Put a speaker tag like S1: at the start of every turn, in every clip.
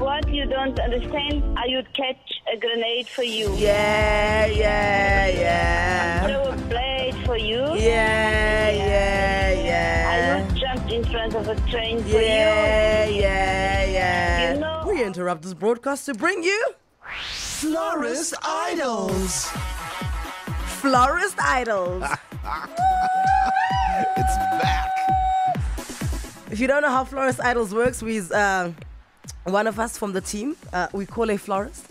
S1: What you don't understand, I would catch a grenade for you.
S2: Yeah, yeah, yeah.
S1: Throw a blade for you.
S2: Yeah, yeah, yeah.
S1: I would jump in front of a train for
S2: Yeah,
S1: you.
S2: yeah, yeah.
S1: You know-
S2: we interrupt this broadcast to bring you
S3: Florist Idols.
S2: Florist Idols.
S3: It's back.
S2: If you don't know how Florist Idols works, we uh, one of us from the team, uh, we call a florist.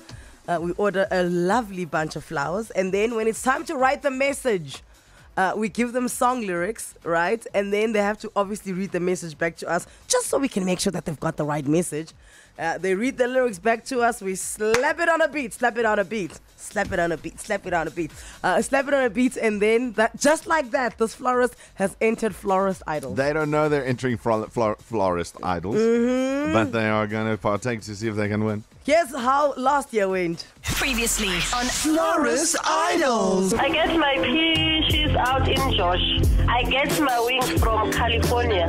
S2: Uh, we order a lovely bunch of flowers, and then when it's time to write the message, uh, we give them song lyrics, right? And then they have to obviously read the message back to us, just so we can make sure that they've got the right message. Uh, they read the lyrics back to us. We slap it on a beat, slap it on a beat, slap it on a beat, slap it on a beat, uh, slap it on a beat, and then that just like that, this florist has entered Florist Idols.
S3: They don't know they're entering flor- flor- Florist Idols,
S2: Mm-hmm.
S3: but they are going to partake to see if they can win.
S2: Here's how last year went.
S4: Previously on
S3: Florist Idols.
S1: I get my peaches out in Josh. I get my wings from California.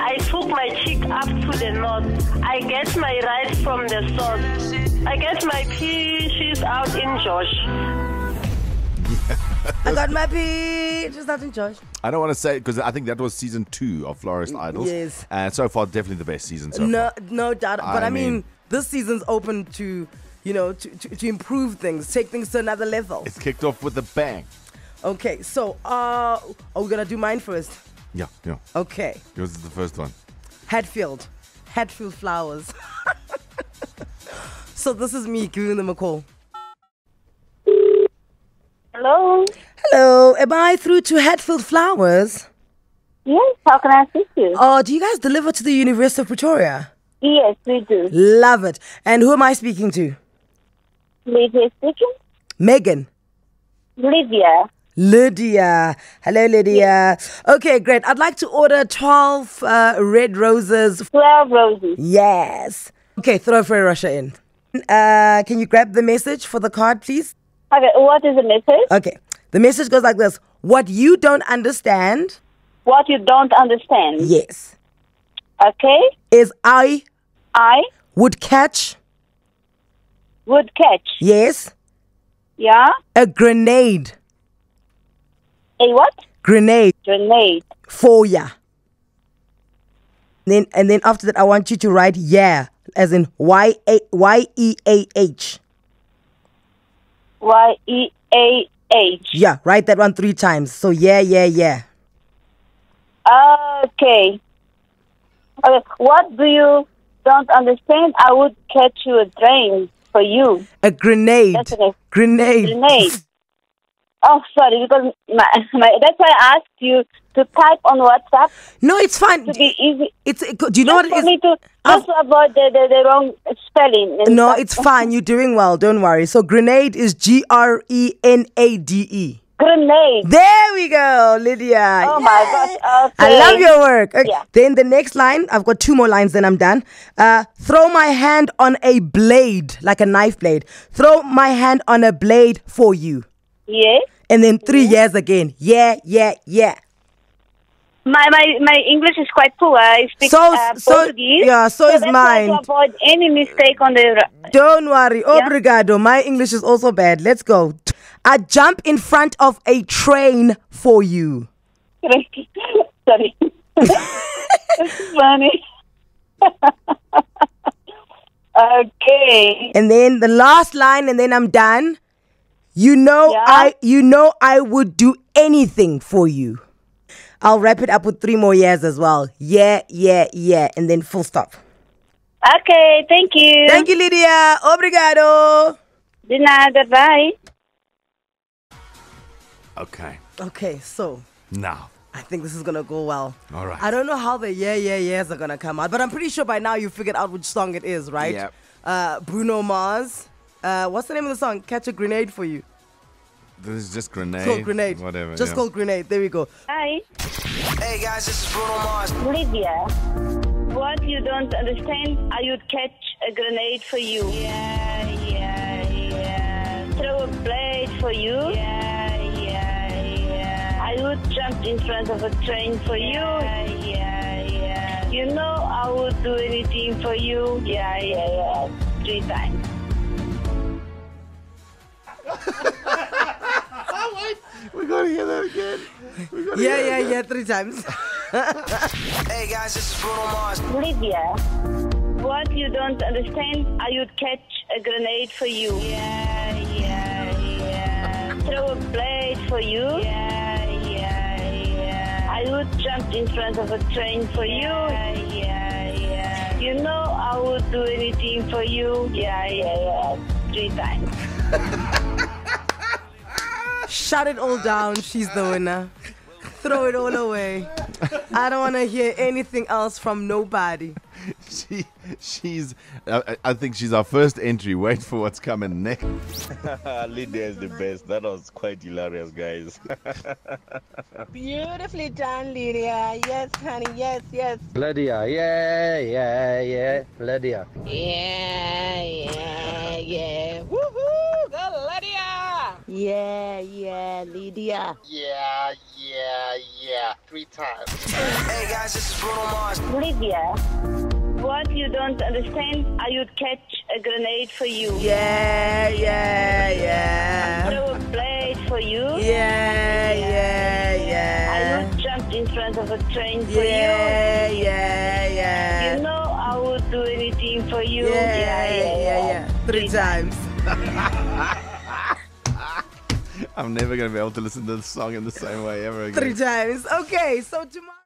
S1: I took my chick up to the north. I get my rice from the south. I get my peaches out in Josh.
S2: I got my peaches out in Josh.
S3: I don't want to say because I think that was season two of Florist Idols.
S2: yes.
S3: And so far, definitely the best season so
S2: No,
S3: far.
S2: no doubt. But I,
S3: I
S2: mean,
S3: mean-
S2: this season's open to, you know, to, to, to improve things, take things to another level.
S3: It's kicked off with a bang.
S2: Okay, so uh, are we gonna do mine first?
S3: Yeah, yeah.
S2: Okay,
S3: Yours is the first one.
S2: Hatfield, Hatfield Flowers. so this is me giving them a call.
S1: Hello?
S2: Hello, am I through to Hatfield Flowers?
S1: Yes, how can I assist you?
S2: Oh, do you guys deliver to the University of Pretoria?
S1: Yes, we do.
S2: Love it. And who am I speaking to?
S1: Lydia speaking?
S2: Megan.
S1: Lydia.
S2: Lydia. Hello, Lydia. Okay, great. I'd like to order 12 uh, red roses.
S1: 12 roses.
S2: Yes. Okay, throw Ferrero Rocher in. Uh, can you grab the message for the card, please?
S1: Okay, what is the message?
S2: Okay. The message goes like this What you don't understand,
S1: What you don't understand.
S2: yes,
S1: Okay?
S2: is I
S1: I
S2: would catch,
S1: would catch.
S2: yes,
S1: Yeah?
S2: a grenade,
S1: A what?
S2: grenade
S1: Grenade.
S2: for ya. Then and then after that, I want you to write yeah, as in Y A Y E A H.
S1: Y E A H.
S2: Yeah, write that one three times. So yeah, yeah, yeah.
S1: Okay. Okay. What do you don't understand? I would catch you a train for you.
S2: A grenade.
S1: That's okay.
S2: Grenade.
S1: Grenade. Oh, sorry, because my, my, that's why I asked you to type on WhatsApp
S2: No, it's fine.
S1: to be easy.
S2: It's. Do you know what
S1: Just
S2: it
S1: for me to
S2: I've-
S1: just to avoid the, the, the wrong spelling.
S2: No,
S1: stuff.
S2: it's fine. You're doing well. Don't worry. So grenade is G R E N A D E.
S1: grenade.
S2: There we go, Lydia.
S1: Oh my gosh. Okay.
S2: I love your work. Okay.
S1: Yeah.
S2: Then the next line, I've got two more lines, then I'm done. Uh, throw my hand on a blade, like a knife blade. Throw my hand on a blade for you.
S1: Yes.
S2: And then three years again. Yeah, yeah, yeah.
S1: My, my my English is quite poor. I speak
S2: So-
S1: uh,
S2: so-
S1: Portuguese.
S2: yeah, so is
S1: that's why
S2: mine.
S1: To avoid any mistake on the.
S2: Don't worry. Obrigado. My English is also bad. Let's go. I jump in front of a train for you.
S1: Sorry. funny. okay.
S2: And then the last line, and then I'm done. You know,
S1: Yeah?
S2: I you know I would do anything for you. I'll wrap it up with three more years as well. Yeah, yeah, yeah, and then full stop.
S1: Okay. Thank you.
S2: Thank you, Lydia. Obrigado.
S1: De nada. Bye.
S3: Okay.
S2: Okay, so
S3: Now.
S2: I think this is gonna go well.
S3: All right.
S2: I don't know how the yeah, yeah, yeahs are gonna come out, but I'm pretty sure by now you figured out which song it is, right?
S3: Yep.
S2: Uh, Bruno Mars. Uh, what's the name of the song? Catch a grenade for you.
S3: This is just grenade.
S2: It's called grenade.
S3: Whatever.
S2: Just
S3: yeah.
S2: called grenade. There we go.
S1: Hi.
S5: Hey guys, this is Bruno Mars.
S1: Lydia. What you don't understand, I would catch a grenade for you. Yeah, yeah, yeah. Throw a blade for you. Yeah, yeah, yeah. I would jump in front of a train for you. Yeah, yeah, yeah. You know I would do anything for you. Yeah, yeah, yeah. Three times.
S3: We gotta hear that again.
S2: Yeah, yeah,
S3: again.
S2: yeah, three times.
S5: Hey guys, this is Bruno Mars.
S1: Lydia, what you don't understand, I would catch a grenade for you. Yeah, yeah, yeah. Throw a blade for you. Yeah, yeah, yeah. I would jump in front of a train for you. Yeah, yeah, yeah. You know I would do anything for you. Yeah, yeah, yeah. Three times.
S2: Shut it all down. She's the winner. Throw it all away. I don't want to hear anything else from nobody.
S3: She, she's. I, I- I think she's our first entry. Wait for what's coming next.
S4: Lydia is the best. That was quite hilarious, guys.
S6: Beautifully done, Lydia. Yes, honey. Yes, yes.
S7: Lydia, yeah, yeah, yeah, Lydia.
S6: Yeah, yeah, yeah. Woohoo! Go, Lydia. Yeah, yeah, Lydia.
S7: Yeah, yeah, yeah. Three times.
S5: Hey guys, this is Bruno Mars.
S1: Lydia, what you don't understand, I would catch a grenade for you.
S2: Yeah, yeah, yeah.
S1: Throw a blade for you.
S2: Yeah, yeah,
S1: I
S2: yeah.
S1: I would jump in front of a train for
S2: Yeah,
S1: you.
S2: yeah, yeah. Yeah.
S1: You know I would do anything for you.
S2: Yeah, yeah, yeah. Three times.
S3: I'm never gonna be able to listen to this song in the same way ever again.
S2: Three times. Okay, so tomorrow.